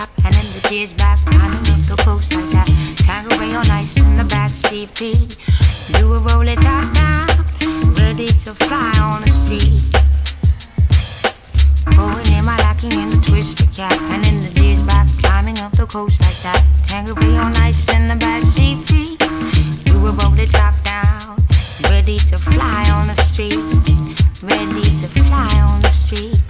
top, and then the tears back. I don't make a coast like that. Tiger away on ice in the back CP. Do a roll top down, ready to fly on the street. Going in my locking in the twisted cap, and then the tears back. Climbing up the coast like that. Tangerine on ice in the back CP. Do a roll top down, ready to fly on the street. Ready to fly on the street.